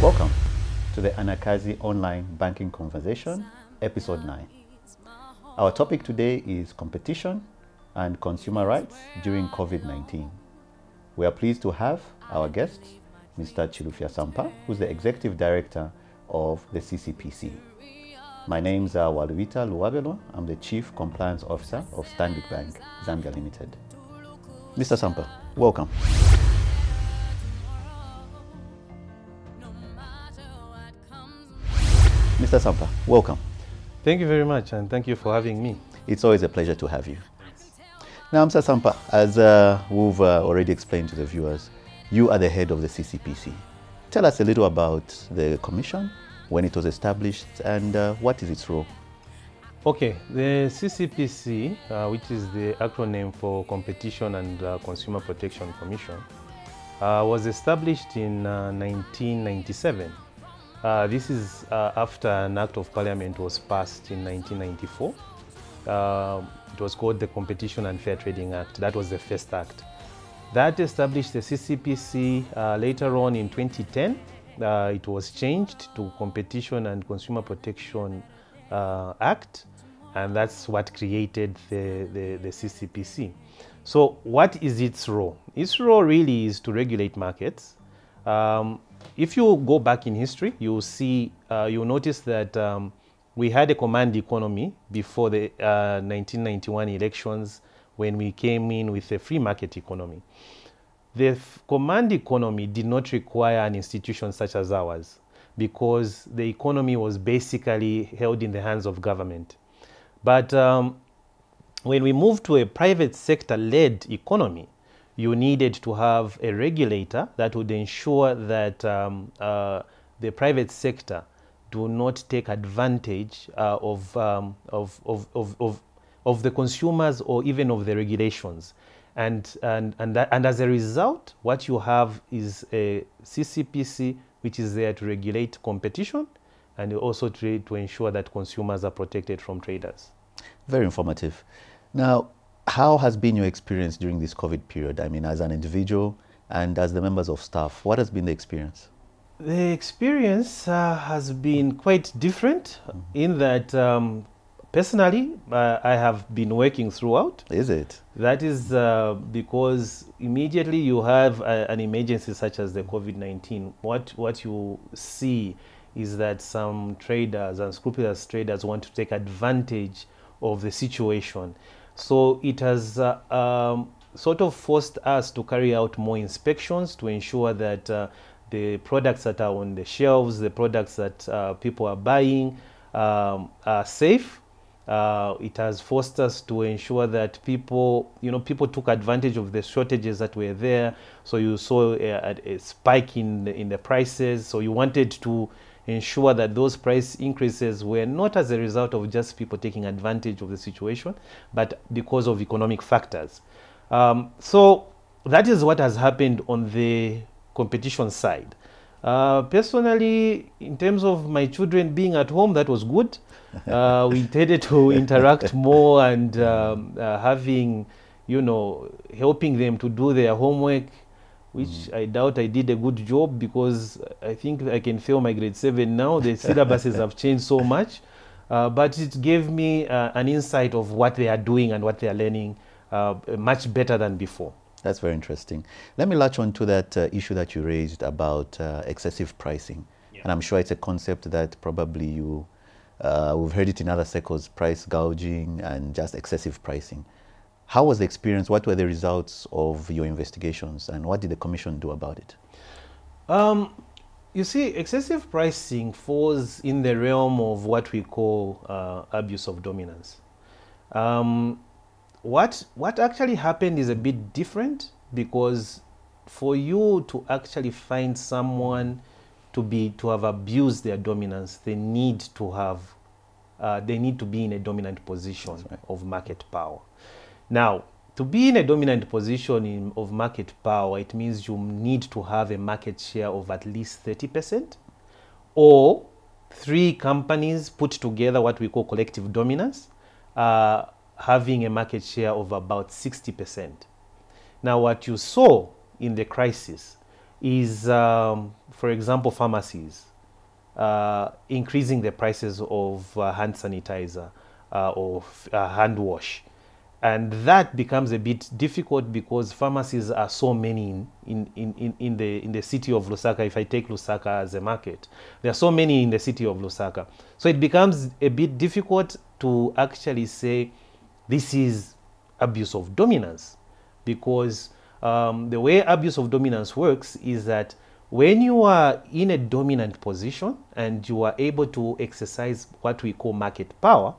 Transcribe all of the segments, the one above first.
Welcome to the Anakazi Online Banking Conversation, Episode 9. Our topic today is competition and consumer rights during COVID 19. We are pleased to have our guest, Mr. Chilufya Sampa, who's the Executive Director of the CCPC. My name is uh, Waluita Luwabelo. I'm the Chief Compliance Officer of Stanbic Bank, Zambia Limited. Mr. Sampa, welcome. Mr. Sampa, welcome. Thank you very much, and thank you for having me. It's always a pleasure to have you. Now, Mr. Sampa, as uh, we've uh, already explained to the viewers, you are the head of the CCPC. Tell us a little about the commission, when it was established, and uh, what is its role? Okay, the CCPC, uh, which is the acronym for Competition and uh, Consumer Protection Commission, uh, was established in 1997 uh, this is uh, after an act of parliament was passed in 1994. Uh, it was called the Competition and Fair Trading Act. That was the first act. That established the CCPC. Uh, later on in 2010, uh, it was changed to Competition and Consumer Protection uh, Act, and that's what created the, the, the CCPC. So what is its role? Its role really is to regulate markets. Um, if you go back in history, you'll see, uh, you'll notice that um, we had a command economy before the uh, 1991 elections when we came in with a free market economy. The command economy did not require an institution such as ours because the economy was basically held in the hands of government. But um, when we moved to a private sector led economy, you needed to have a regulator that would ensure that um, uh, the private sector do not take advantage uh, of, um, of, of, of, of, of, the consumers or even of the regulations. And, and, and, that, and as a result, what you have is a CCPC which is there to regulate competition and also to, to ensure that consumers are protected from traders. Very informative. Now, how has been your experience during this COVID period? I mean, as an individual and as the members of staff, what has been the experience? The experience uh, has been quite different mm -hmm. in that um, personally, uh, I have been working throughout. Is it? That is uh, because immediately you have a, an emergency such as the COVID 19. What, what you see is that some traders, unscrupulous traders, want to take advantage of the situation. So it has uh, um, sort of forced us to carry out more inspections to ensure that uh, the products that are on the shelves, the products that uh, people are buying um, are safe. Uh, it has forced us to ensure that people, you know, people took advantage of the shortages that were there. So you saw a, a spike in the, in the prices. So you wanted to ensure that those price increases were not as a result of just people taking advantage of the situation, but because of economic factors. Um, so that is what has happened on the competition side. Uh, personally, in terms of my children being at home, that was good. Uh, we tended to interact more and um, uh, having, you know, helping them to do their homework which mm. I doubt I did a good job because I think I can fail my grade 7 now. The syllabuses have changed so much. Uh, but it gave me uh, an insight of what they are doing and what they are learning uh, much better than before. That's very interesting. Let me latch on to that uh, issue that you raised about uh, excessive pricing. Yeah. And I'm sure it's a concept that probably you, uh, we've heard it in other circles, price gouging and just excessive pricing. How was the experience? What were the results of your investigations and what did the commission do about it? Um, you see, excessive pricing falls in the realm of what we call uh, abuse of dominance. Um, what, what actually happened is a bit different because for you to actually find someone to be to have abused their dominance, they need to have uh, they need to be in a dominant position right. of market power. Now, to be in a dominant position in, of market power, it means you need to have a market share of at least 30%, or three companies put together what we call collective dominance, uh, having a market share of about 60%. Now, what you saw in the crisis is, um, for example, pharmacies uh, increasing the prices of uh, hand sanitizer uh, or uh, hand wash. And that becomes a bit difficult because pharmacies are so many in, in, in, in, the, in the city of Lusaka. If I take Lusaka as a market, there are so many in the city of Lusaka. So it becomes a bit difficult to actually say this is abuse of dominance because um, the way abuse of dominance works is that when you are in a dominant position and you are able to exercise what we call market power,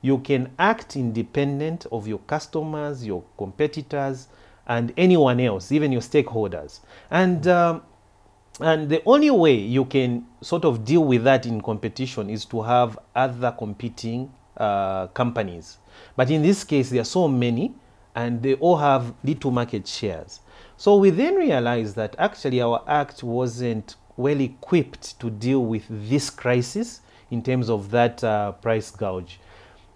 you can act independent of your customers, your competitors, and anyone else, even your stakeholders. And um, and the only way you can sort of deal with that in competition is to have other competing uh, companies. But in this case, there are so many, and they all have little market shares. So we then realized that actually our act wasn't well equipped to deal with this crisis in terms of that uh, price gouge.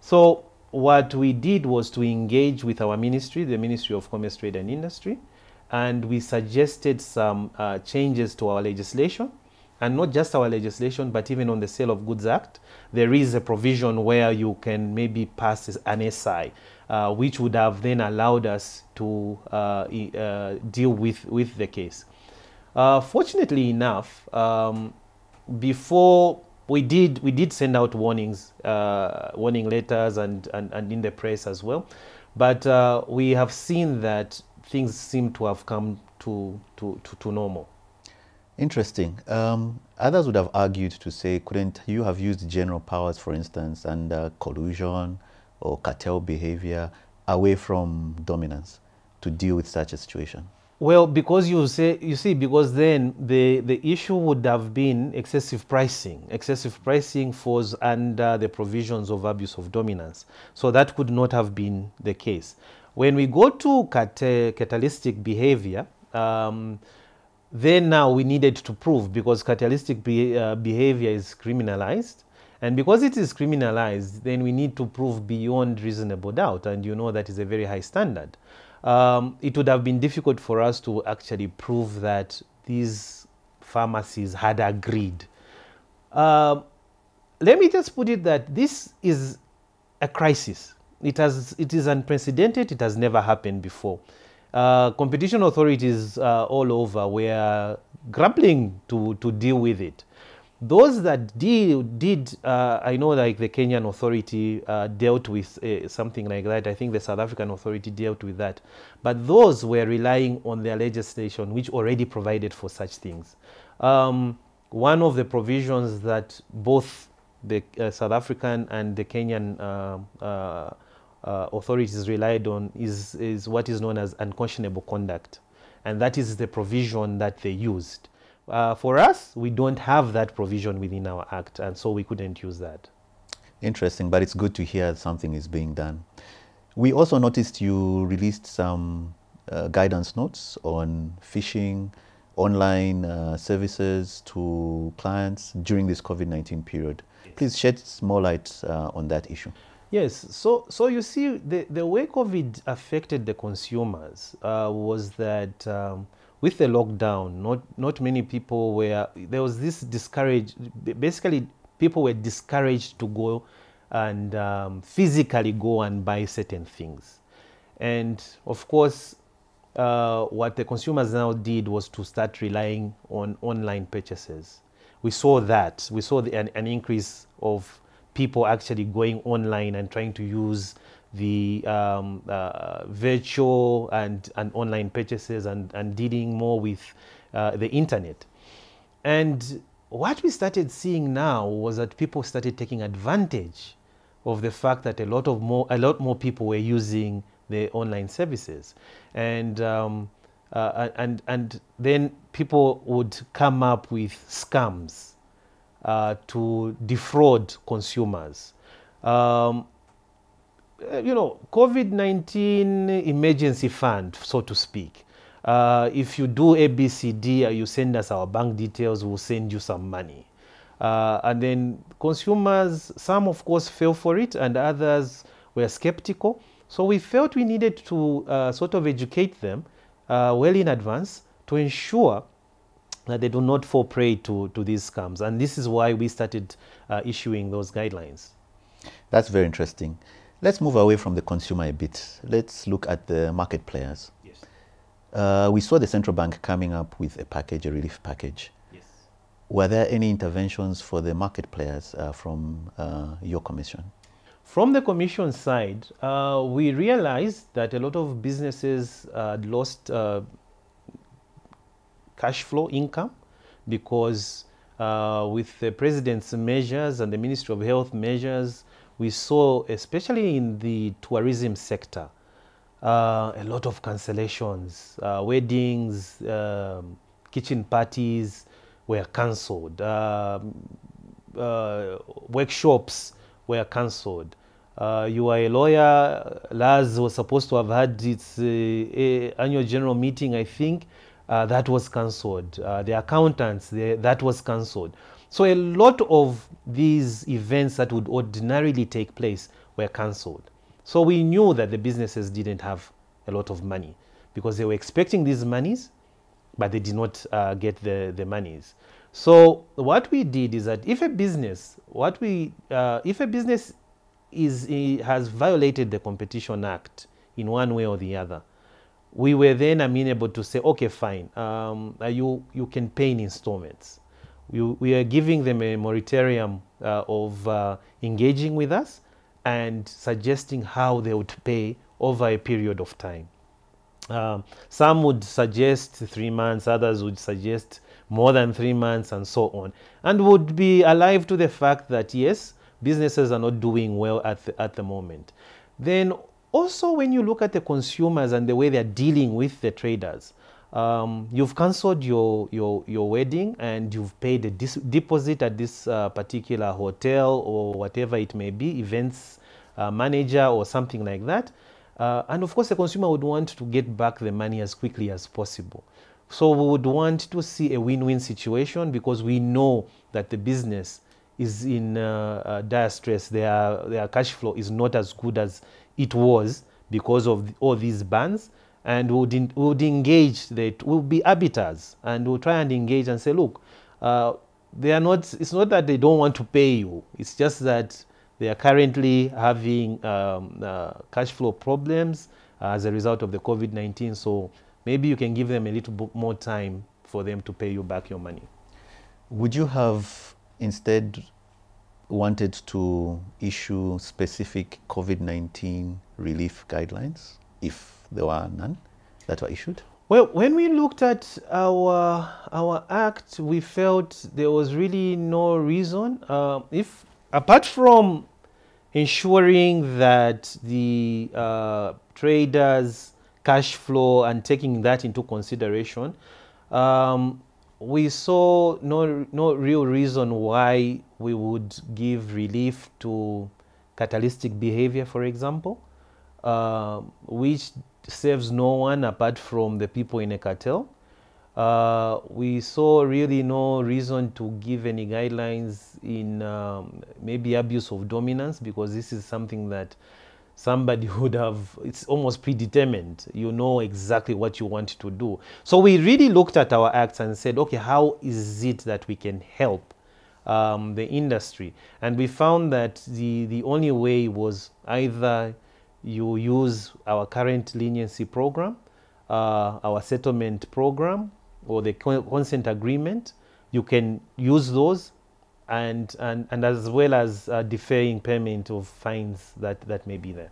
So what we did was to engage with our ministry, the Ministry of Commerce, Trade and Industry, and we suggested some uh, changes to our legislation and not just our legislation, but even on the Sale of Goods Act, there is a provision where you can maybe pass an SI, uh, which would have then allowed us to uh, uh, deal with, with the case. Uh, fortunately enough, um, before we did, we did send out warnings, uh, warning letters and, and, and in the press as well, but uh, we have seen that things seem to have come to, to, to, to normal. Interesting. Um, others would have argued to say, couldn't you have used general powers, for instance, under collusion or cartel behavior away from dominance to deal with such a situation? Well, because you say you see, because then the the issue would have been excessive pricing. Excessive pricing falls under the provisions of abuse of dominance, so that could not have been the case. When we go to catalytic behavior. Um, then now we needed to prove because catalytic be, uh, behavior is criminalized. And because it is criminalized, then we need to prove beyond reasonable doubt. And you know that is a very high standard. Um, it would have been difficult for us to actually prove that these pharmacies had agreed. Uh, let me just put it that this is a crisis. It, has, it is unprecedented. It has never happened before. Uh, competition authorities uh, all over were grappling to, to deal with it. Those that did, did uh, I know like the Kenyan authority uh, dealt with uh, something like that. I think the South African authority dealt with that. But those were relying on their legislation, which already provided for such things. Um, one of the provisions that both the South African and the Kenyan uh, authorities relied on is, is what is known as unconscionable conduct. And that is the provision that they used. Uh, for us, we don't have that provision within our act, and so we couldn't use that. Interesting, but it's good to hear something is being done. We also noticed you released some uh, guidance notes on phishing, online uh, services to clients during this COVID-19 period. Please shed more light uh, on that issue. Yes, so so you see, the, the way COVID affected the consumers uh, was that um, with the lockdown, not not many people were. There was this discouraged. Basically, people were discouraged to go and um, physically go and buy certain things, and of course, uh, what the consumers now did was to start relying on online purchases. We saw that. We saw the, an, an increase of people actually going online and trying to use the um, uh, virtual and, and online purchases and, and dealing more with uh, the internet. And what we started seeing now was that people started taking advantage of the fact that a lot of more a lot more people were using the online services, and um, uh, and and then people would come up with scams uh, to defraud consumers. Um, you know, COVID-19 emergency fund, so to speak. Uh, if you do ABCD, uh, you send us our bank details, we'll send you some money. Uh, and then consumers, some of course fell for it and others were skeptical. So we felt we needed to uh, sort of educate them well in advance to ensure that they do not fall prey to, to these scams. And this is why we started uh, issuing those guidelines. That's very interesting. Let's move away from the consumer a bit. Let's look at the market players. Yes. Uh, we saw the central bank coming up with a package, a relief package. Yes. Were there any interventions for the market players uh, from uh, your commission? From the commission side, uh, we realized that a lot of businesses uh, lost uh, cash flow income because uh, with the president's measures and the Ministry of Health measures, we saw, especially in the tourism sector, uh, a lot of cancellations, uh, weddings, um, kitchen parties were cancelled, um, uh, workshops were cancelled. Uh, you are a lawyer. LAZ was supposed to have had its uh, annual general meeting, I think. Uh, that was cancelled. The accountants, the, that was cancelled. So a lot of these events that would ordinarily take place were cancelled. So we knew that the businesses didn't have a lot of money because they were expecting these monies, but they did not uh, get the, the monies. So what we did is that if a business, what we, uh, if a business is, has violated the Competition Act in one way or the other, we were then amenable to say, okay, fine, um, you, you can pay in installments. We, we are giving them a moratorium uh, of uh, engaging with us and suggesting how they would pay over a period of time. Um, some would suggest three months, others would suggest more than three months, and so on, and would be alive to the fact that yes, businesses are not doing well at the, at the moment. Then also, when you look at the consumers and the way they're dealing with the traders, um, you've cancelled your, your, your wedding and you've paid a deposit at this uh, particular hotel or whatever it may be, events uh, manager or something like that. Uh, and of course, the consumer would want to get back the money as quickly as possible. So we would want to see a win-win situation because we know that the business is in uh, uh, dire stress. Their, their cash flow is not as good as it was because of all these bans and would, in, would engage, they will be arbiters and will try and engage and say, look, uh, they are not, it's not that they don't want to pay you, it's just that they are currently having um, uh, cash flow problems as a result of the COVID-19. So maybe you can give them a little bit more time for them to pay you back your money. Would you have instead wanted to issue specific COVID-19 relief guidelines, if there were none that were issued? Well, when we looked at our our act, we felt there was really no reason, uh, if apart from ensuring that the uh, traders' cash flow and taking that into consideration, um, we saw no, no real reason why we would give relief to catalytic behavior, for example, uh, which serves no one apart from the people in a cartel. Uh, we saw really no reason to give any guidelines in um, maybe abuse of dominance because this is something that somebody would have, it's almost predetermined. You know exactly what you want to do. So we really looked at our acts and said, okay, how is it that we can help um, the industry? And we found that the, the only way was either you use our current leniency program, uh, our settlement program, or the consent agreement. You can use those and, and, and as well as uh, deferring payment of fines that, that may be there.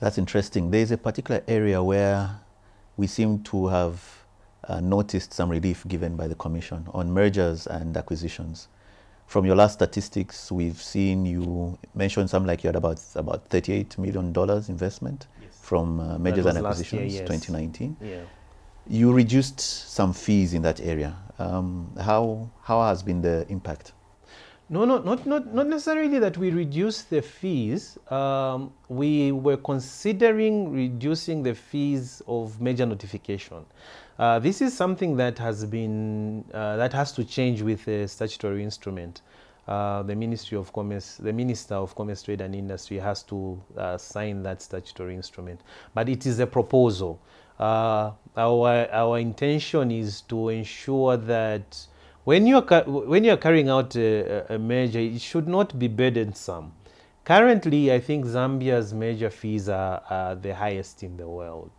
That's interesting. There is a particular area where we seem to have uh, noticed some relief given by the Commission on mergers and acquisitions. From your last statistics, we've seen you mention something like you had about about $38 million investment yes. from uh, mergers and acquisitions year, yes. 2019. Yeah. You reduced some fees in that area. Um, how, how has been the impact? No, no, not, not, not necessarily that we reduce the fees. Um, we were considering reducing the fees of merger notification. Uh, this is something that has been, uh, that has to change with a statutory instrument. Uh, the Ministry of Commerce, the Minister of Commerce, Trade and Industry has to uh, sign that statutory instrument. But it is a proposal. Uh, our, our intention is to ensure that when you're, when you're carrying out a, a measure, it should not be burdensome. Currently, I think Zambia's merger fees are, are the highest in the world.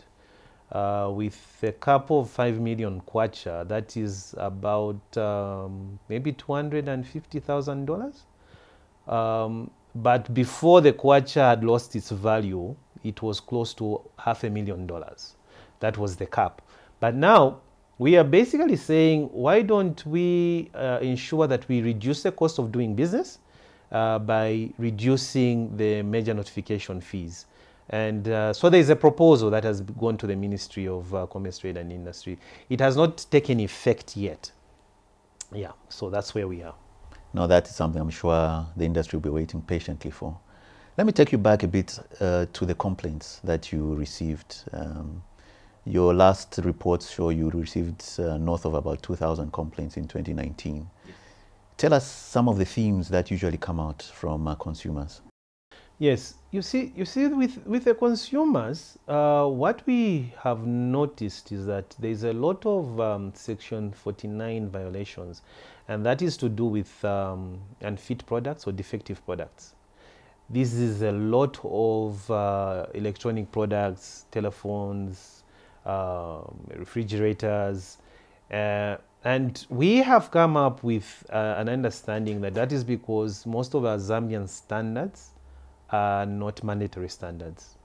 Uh, with a couple of 5 million kwacha, that is about um, maybe $250,000. Um, but before the kwacha had lost its value, it was close to half a million dollars. That was the cap. But now we are basically saying, why don't we uh, ensure that we reduce the cost of doing business uh, by reducing the merger notification fees? And uh, so there is a proposal that has gone to the Ministry of uh, Commerce, Trade and Industry. It has not taken effect yet. Yeah, so that's where we are. Now that is something I'm sure the industry will be waiting patiently for. Let me take you back a bit uh, to the complaints that you received. Um, your last reports show you received uh, north of about 2,000 complaints in 2019. Yes. Tell us some of the themes that usually come out from uh, consumers. Yes, you see, you see, with with the consumers, uh, what we have noticed is that there is a lot of um, Section 49 violations, and that is to do with um, unfit products or defective products. This is a lot of uh, electronic products, telephones, uh, refrigerators, and we have come up with uh, an understanding that that is because most of our Zambian standards are not mandatory standards.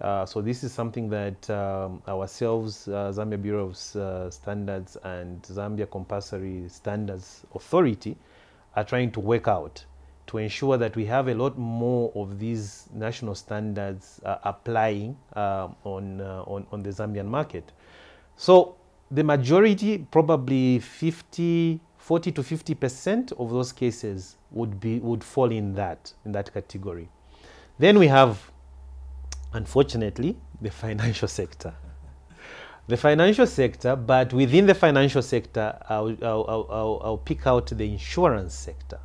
Uh, so this is something that um, ourselves, uh, Zambia Bureau of uh, Standards and Zambia Compulsory Standards Authority are trying to work out to ensure that we have a lot more of these national standards uh, applying um, on, uh, on, on the Zambian market. So the majority, probably 50, 40 to 50 percent of those cases would be would fall in that in that category. Then we have, unfortunately, the financial sector. the financial sector, but within the financial sector, I'll, I'll, I'll, I'll, pick out the insurance sector.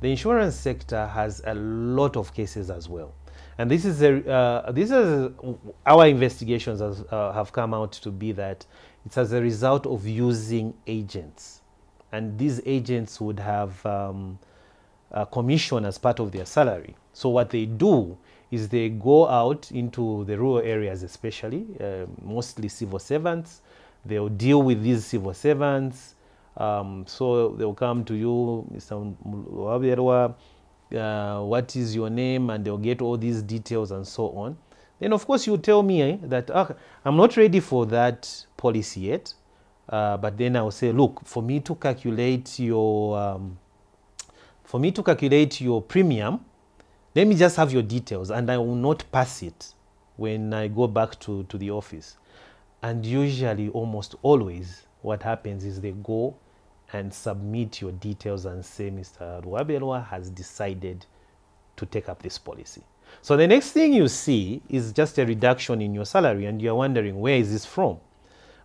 The insurance sector has a lot of cases as well. And this is, a, uh, this is our investigations has, uh, have come out to be that it's as a result of using agents. And these agents would have um, a commission as part of their salary. So what they do is they go out into the rural areas, especially uh, mostly civil servants. They'll deal with these civil servants. Um, so they'll come to you, Mr. Uh, what is your name, and they'll get all these details and so on. Then, of course, you tell me eh, that ah, I'm not ready for that policy yet. Uh, but then I'll say, look, for me to calculate your um, for me to calculate your premium, let me just have your details and I will not pass it when I go back to, to the office. And usually, almost always, what happens is they go and submit your details and say, Mr. Ruabelwa has decided to take up this policy. So the next thing you see is just a reduction in your salary, and you're wondering, where is this from?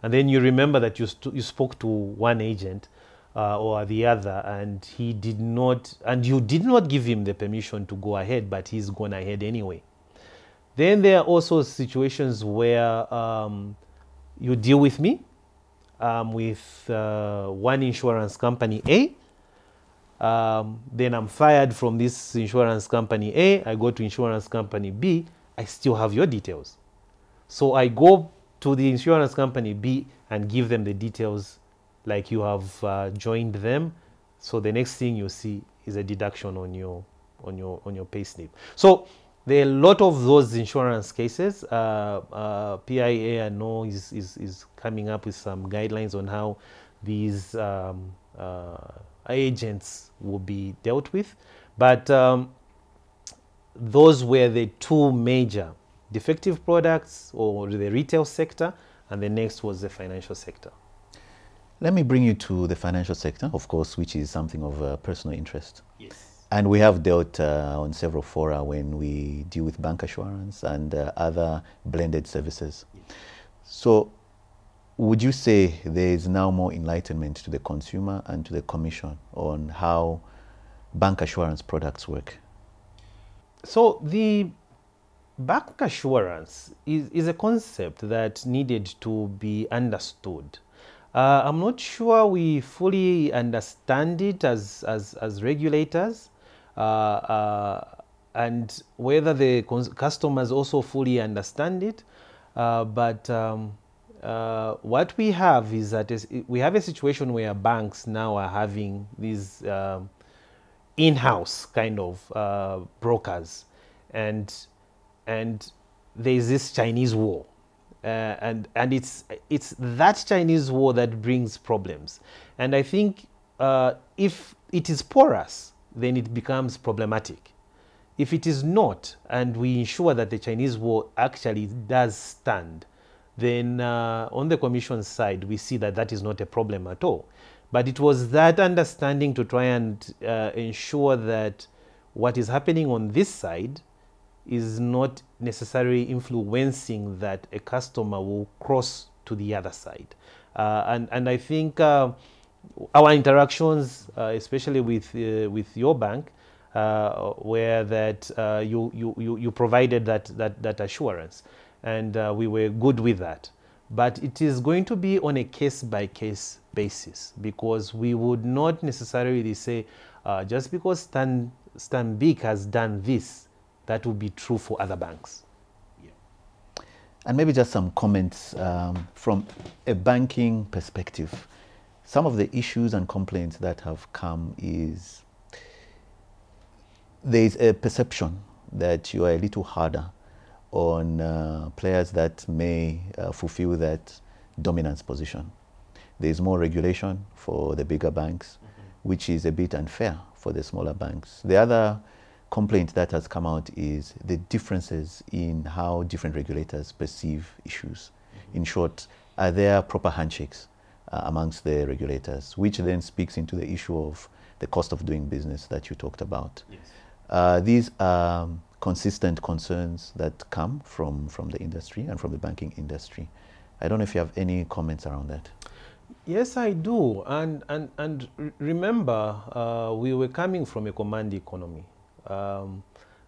And then you remember that you, you spoke to one agent uh, or the other, and he did not, and you did not give him the permission to go ahead, but he's gone ahead anyway. Then there are also situations where um, you deal with me, um, with uh, one insurance company A. Um, then I'm fired from this insurance company A. I go to insurance company B. I still have your details. So I go to the insurance company B and give them the details like you have uh, joined them. So the next thing you see is a deduction on your on your on your payslip. So there are a lot of those insurance cases. Uh, uh, PIA I know is, is, is coming up with some guidelines on how these um, uh, agents will be dealt with. But um, those were the two major defective products or the retail sector, and the next was the financial sector. Let me bring you to the financial sector, of course, which is something of uh, personal interest. Yes. And we have dealt uh, on several fora when we deal with bancassurance and uh, other blended services. Yes. So, would you say there is now more enlightenment to the consumer and to the commission on how bancassurance products work? So, the bancassurance is, is a concept that needed to be understood. Uh, I'm not sure we fully understand it as, as, as regulators uh, uh, and whether the customers also fully understand it. Uh, but um, uh, what we have is that we have a situation where banks now are having these um, in-house kind of uh, brokers and and there's this Chinese wall uh, and and it's it's that Chinese wall that brings problems. And I think uh, if it is porous then it becomes problematic. If it is not and we ensure that the Chinese wall actually does stand then uh, on the commission side we see that that is not a problem at all. But it was that understanding to try and uh, ensure that what is happening on this side is not necessarily influencing that a customer will cross to the other side. Uh, and, and I think uh, our interactions, uh, especially with, uh, with your bank, uh, where that uh, you, you, you provided that, that, that assurance. And we were good with that. But it is going to be on a case by case basis because we would not necessarily say just because Stan, Stanbic has done this, that would be true for other banks. Yeah. And maybe just some comments um, from a banking perspective. Some of the issues and complaints that have come is there is a perception that you are a little harder on uh, players that may uh, fulfill that dominance position. There is more regulation for the bigger banks, mm -hmm. which is a bit unfair for the smaller banks. The other complaint that has come out is the differences in how different regulators perceive issues. In short, are there proper handshakes uh, amongst the regulators, which then speaks into the issue of the cost of doing business that you talked about. Yes. Uh, these are consistent concerns that come from, from the industry and from the banking industry. I don't know if you have any comments around that. Yes, I do. And, and, and remember, uh, we were coming from a command economy. Um,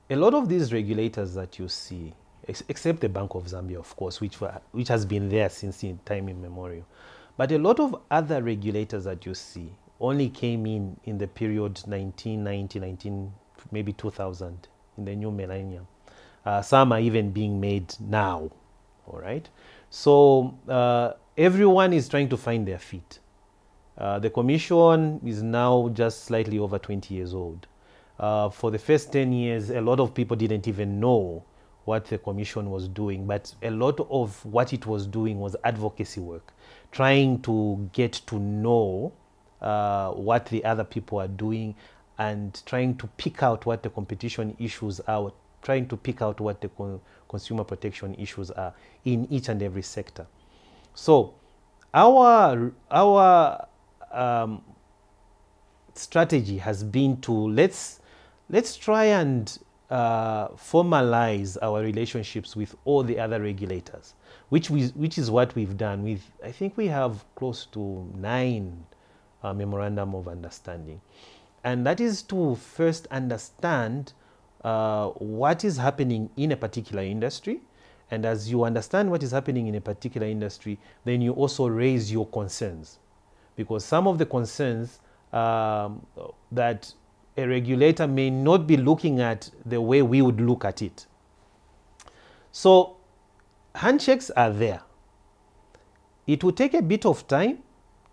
a lot of these regulators that you see, ex except the Bank of Zambia, of course, which, were, which has been there since in time immemorial, but a lot of other regulators that you see only came in in the period 1990, 19, maybe 2000 in the new millennium. Uh, some are even being made now, all right? So uh, everyone is trying to find their feet. Uh, the commission is now just slightly over 20 years old. Uh, for the first 10 years, a lot of people didn't even know what the commission was doing, but a lot of what it was doing was advocacy work, trying to get to know uh, what the other people are doing and trying to pick out what the competition issues are, trying to pick out what the con consumer protection issues are in each and every sector. So our, our um, strategy has been to let's, let's try and uh, formalize our relationships with all the other regulators, which, we, which is what we've done. With, I think we have close to nine uh, memorandum of understanding and that is to first understand uh, what is happening in a particular industry. And as you understand what is happening in a particular industry, then you also raise your concerns. Because some of the concerns um, that a regulator may not be looking at the way we would look at it. So handshakes are there. It will take a bit of time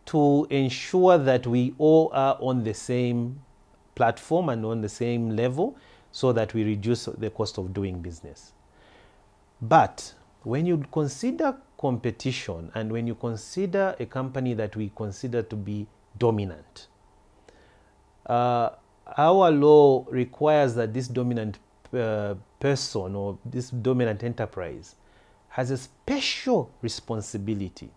to ensure that we all are on the same platform and on the same level so that we reduce the cost of doing business. But when you consider competition and when you consider a company that we consider to be dominant, uh, our law requires that this dominant uh, person or this dominant enterprise has a special responsibility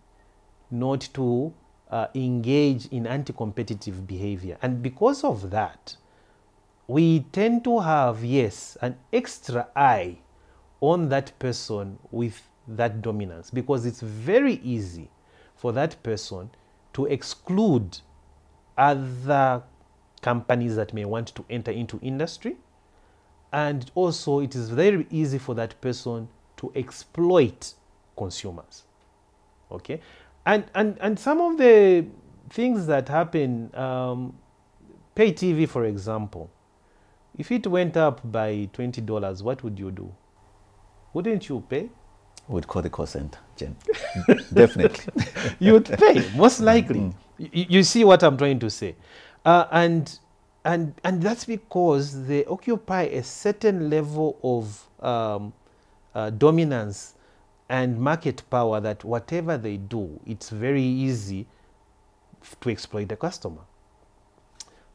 not to uh, engage in anti-competitive behavior. And because of that, we tend to have, yes, an extra eye on that person with that dominance because it's very easy for that person to exclude other companies that may want to enter into industry and also it is very easy for that person to exploit consumers. Okay, and and and some of the things that happen, um, pay TV, for example, if it went up by twenty dollars, what would you do? Wouldn't you pay? Would call the call center, Jen. Definitely. you would pay, most likely. You, you see what I'm trying to say. Uh, and, and, and that's because they occupy a certain level of um, uh, dominance and market power that whatever they do, it's very easy to exploit the customer.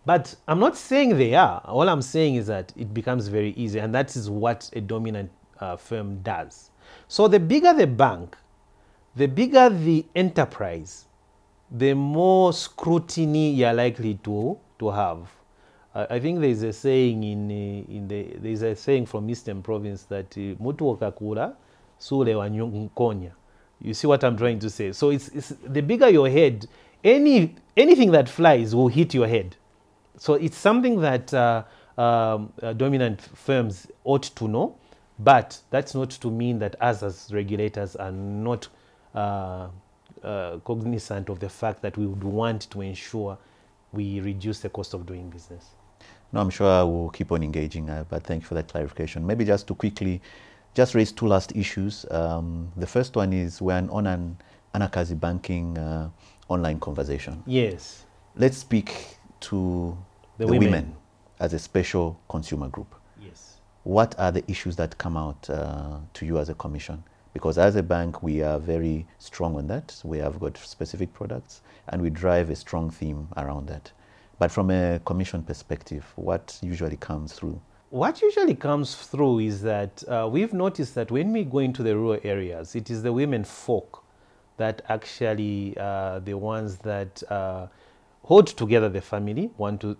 But I'm not saying they are. All I'm saying is that it becomes very easy, and that is what a dominant uh, firm does. So the bigger the bank, the bigger the enterprise, the more scrutiny you're likely to, to have. I think there's a saying in, uh, in the, there's a saying from Eastern Province that uh, mutu wakakura sule wa nkonya. You see what I'm trying to say? So it's, it's the bigger your head, any, anything that flies will hit your head. So it's something that uh, um, uh, dominant firms ought to know. But that's not to mean that us as regulators are not uh, uh, cognizant of the fact that we would want to ensure we reduce the cost of doing business. No, I'm sure I will keep on engaging, uh, but thank you for that clarification. Maybe just to quickly just raise two last issues. Um, the first one is we're on an Anakazi banking uh, online conversation. Yes. Let's speak to the, the women. women as a special consumer group Yes. what are the issues that come out uh, to you as a commission? Because as a bank, we are very strong on that. We have got specific products and we drive a strong theme around that. But from a commission perspective, what usually comes through? What usually comes through is that uh, we've noticed that when we go into the rural areas, it is the women folk that actually uh, the ones that uh, hold together the family, want to,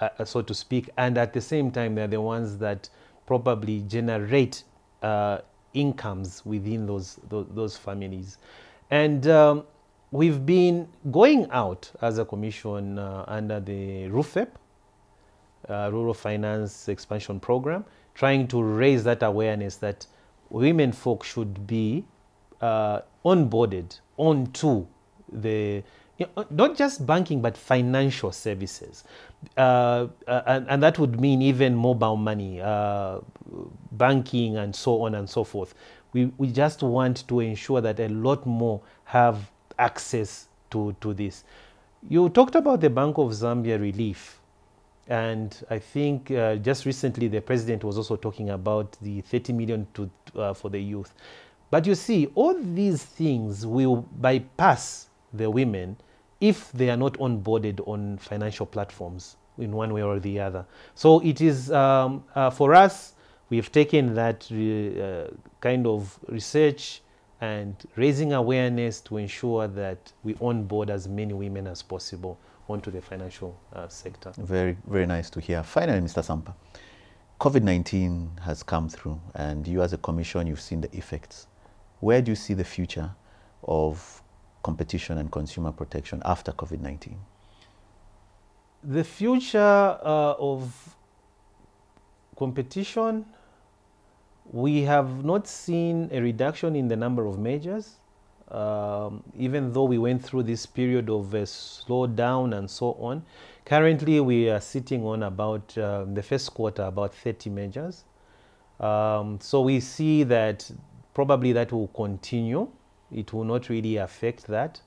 uh, uh, so to speak, and at the same time, they're the ones that probably generate uh, incomes within those, those, those families. And um, we've been going out as a commission uh, under the RUFEP, uh, Rural Finance Expansion Program, trying to raise that awareness that women folk should be uh, onboarded onto the you know, not just banking, but financial services. Uh, uh, and, and, that would mean even mobile money, uh, banking, and so on and so forth. We, we just want to ensure that a lot more have access to, to this. You talked about the Bank of Zambia relief. And I think uh, just recently the president was also talking about the 30 million to, uh, for the youth. But you see, all these things will bypass the women if they are not onboarded on financial platforms in one way or the other. So it is um, uh, for us, we've taken that uh, kind of research and raising awareness to ensure that we onboard as many women as possible onto the financial uh, sector. Very, very nice to hear. Finally, Mr. Sampa, COVID-19 has come through and you as a commission, you've seen the effects. Where do you see the future of competition and consumer protection after COVID-19? The future uh, of competition, we have not seen a reduction in the number of mergers, um, even though we went through this period of slowdown and so on. Currently, we are sitting on about uh, the first quarter, about 30 mergers. Um, so we see that probably that will continue it will not really affect that.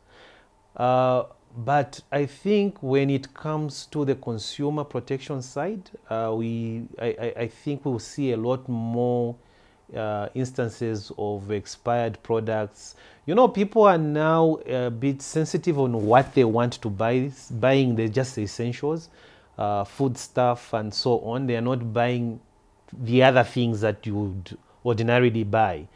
Uh, but I think when it comes to the consumer protection side, uh, we I, I, think we'll see a lot more uh, instances of expired products. You know, people are now a bit sensitive on what they want to buy, buying the just essentials, uh, food stuff and so on. They are not buying the other things that you would ordinarily buy.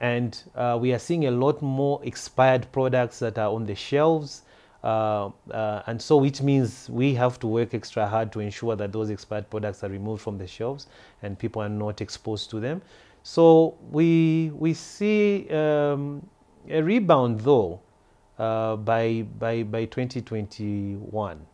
And uh, we are seeing a lot more expired products that are on the shelves. Uh, uh, and so which means we have to work extra hard to ensure that those expired products are removed from the shelves and people are not exposed to them. So we, we see um, a rebound though uh, by, by, by 2021.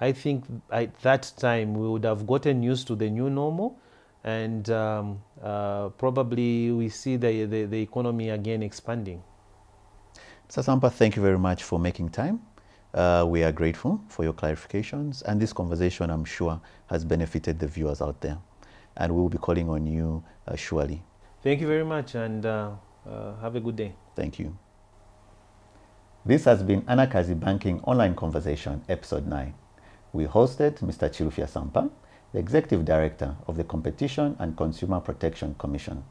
I think at that time we would have gotten used to the new normal and um, uh, probably we see the, the, the economy again expanding. Mr. Sampa, thank you very much for making time. Uh, we are grateful for your clarifications, and this conversation, I'm sure, has benefited the viewers out there. And we will be calling on you uh, surely. Thank you very much, and uh, uh have a good day. Thank you. This has been Anakazi Banking Online Conversation, Episode 9. We hosted Mr. Chilufya Sampa, the Executive Director of the Competition and Consumer Protection Commission.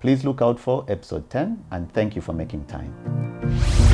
Please look out for Episode 10 and thank you for making time.